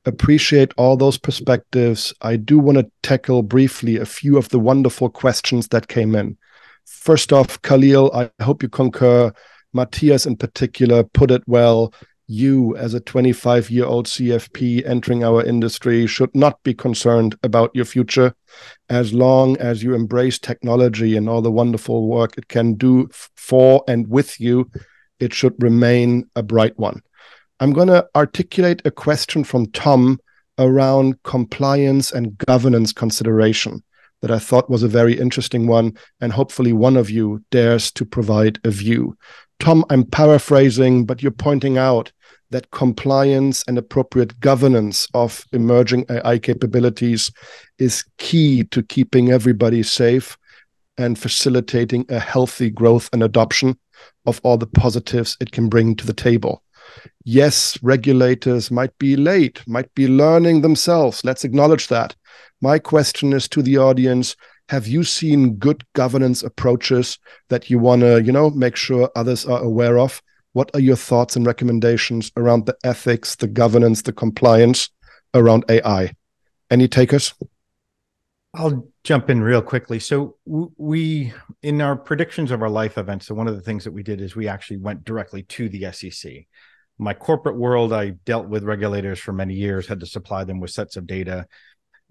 Appreciate all those perspectives. I do want to tackle briefly a few of the wonderful questions that came in. First off, Khalil, I hope you concur. Matthias, in particular, put it well you as a 25 year old CFP entering our industry should not be concerned about your future as long as you embrace technology and all the wonderful work it can do for and with you. It should remain a bright one. I'm going to articulate a question from Tom around compliance and governance consideration that I thought was a very interesting one, and hopefully one of you dares to provide a view. Tom, I'm paraphrasing, but you're pointing out that compliance and appropriate governance of emerging AI capabilities is key to keeping everybody safe and facilitating a healthy growth and adoption of all the positives it can bring to the table. Yes, regulators might be late, might be learning themselves. Let's acknowledge that. My question is to the audience have you seen good governance approaches that you want to you know make sure others are aware of what are your thoughts and recommendations around the ethics, the governance, the compliance around AI? Any takers? I'll jump in real quickly. So we, in our predictions of our life events, so one of the things that we did is we actually went directly to the SEC. My corporate world, I dealt with regulators for many years, had to supply them with sets of data.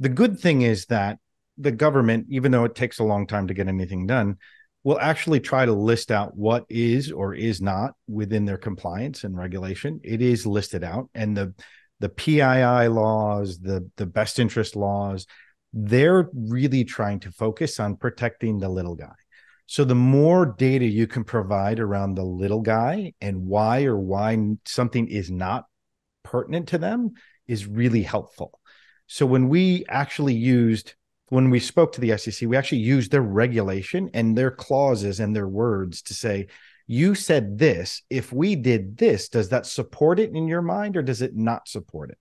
The good thing is that the government, even though it takes a long time to get anything done, will actually try to list out what is or is not within their compliance and regulation. It is listed out, and the the PII laws, the the best interest laws, they're really trying to focus on protecting the little guy. So the more data you can provide around the little guy and why or why something is not pertinent to them is really helpful. So when we actually used when we spoke to the SEC, we actually used their regulation and their clauses and their words to say, you said this. If we did this, does that support it in your mind or does it not support it?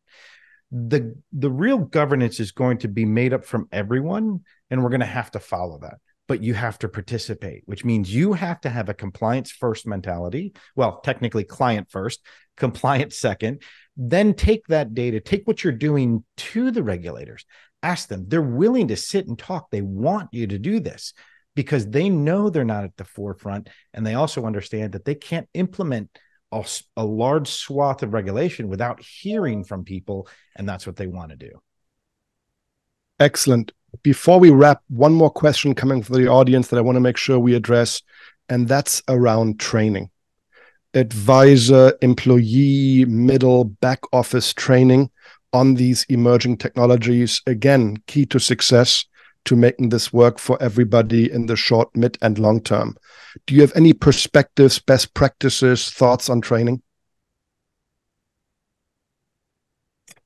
The the real governance is going to be made up from everyone, and we're going to have to follow that. But you have to participate, which means you have to have a compliance first mentality. Well, technically, client first, compliance second. Then take that data, take what you're doing to the regulators ask them. They're willing to sit and talk. They want you to do this because they know they're not at the forefront. And they also understand that they can't implement a, a large swath of regulation without hearing from people. And that's what they want to do. Excellent. Before we wrap, one more question coming from the audience that I want to make sure we address, and that's around training. Advisor, employee, middle, back office training on these emerging technologies. Again, key to success to making this work for everybody in the short, mid, and long term. Do you have any perspectives, best practices, thoughts on training?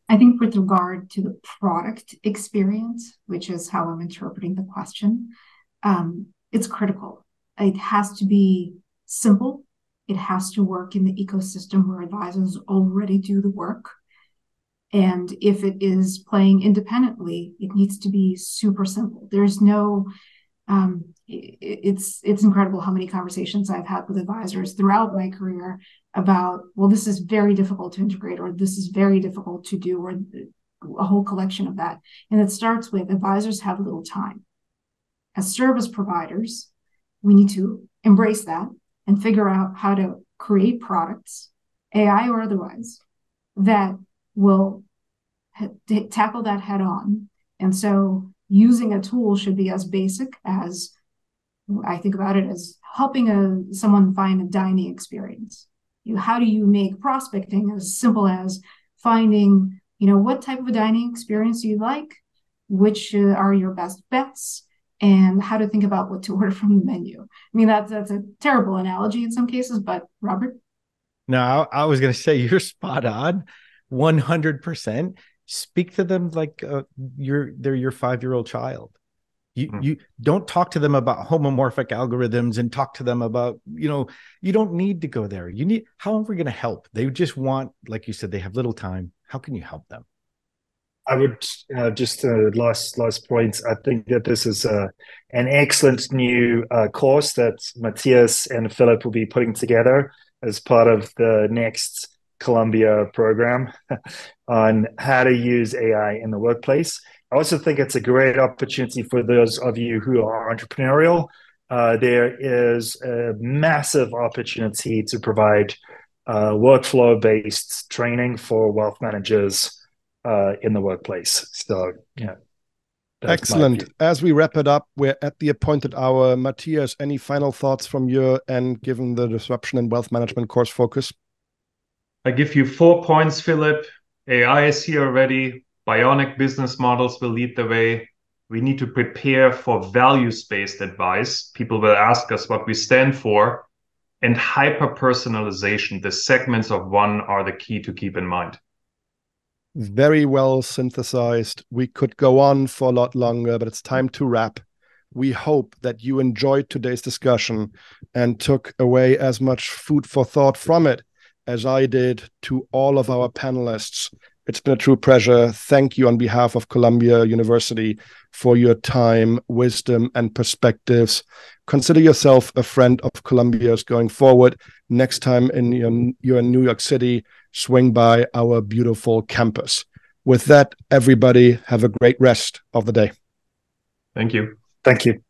I think with regard to the product experience, which is how I'm interpreting the question, um, it's critical. It has to be simple. It has to work in the ecosystem where advisors already do the work. And if it is playing independently, it needs to be super simple. There's no, um, it's it's incredible how many conversations I've had with advisors throughout my career about, well, this is very difficult to integrate, or this is very difficult to do, or a whole collection of that. And it starts with advisors have little time. As service providers, we need to embrace that and figure out how to create products, AI or otherwise, that will ha- tackle that head on. And so using a tool should be as basic as I think about it as helping a someone find a dining experience. You, how do you make prospecting as simple as finding, you know, what type of a dining experience you like, which uh, are your best bets, and how to think about what to order from the menu. I mean, that's that's a terrible analogy in some cases, but Robert. No, I, I was going to say you're spot on, one hundred percent speak to them like uh, you're they're your five year old child. You mm. you don't talk to them about homomorphic algorithms and talk to them about you know you don't need to go there. You need how are we going to help? They just want like you said they have little time. How can you help them? I would uh, just uh, last last point. I think that this is uh, an excellent new uh, course that Matthias and Philip will be putting together as part of the next Columbia program on how to use AI in the workplace. I also think it's a great opportunity for those of you who are entrepreneurial. Uh, there is a massive opportunity to provide uh, workflow based training for wealth managers uh, in the workplace. So, yeah. Excellent. As we wrap it up, we're at the appointed hour. Matthias, any final thoughts from your end given the disruption in wealth management course focus? I give you four points, Philip. AI is here already. Bionic business models will lead the way. We need to prepare for values based advice. People will ask us what we stand for. And hyper personalization, the segments of one are the key to keep in mind very well synthesized. We could go on for a lot longer, but it's time to wrap. We hope that you enjoyed today's discussion and took away as much food for thought from it as I did to all of our panelists. It's been a true pleasure. Thank you on behalf of Columbia University for your time, wisdom, and perspectives. Consider yourself a friend of Columbia's going forward. Next time in your, you're in New York City, swing by our beautiful campus. With that, everybody have a great rest of the day. Thank you. Thank you.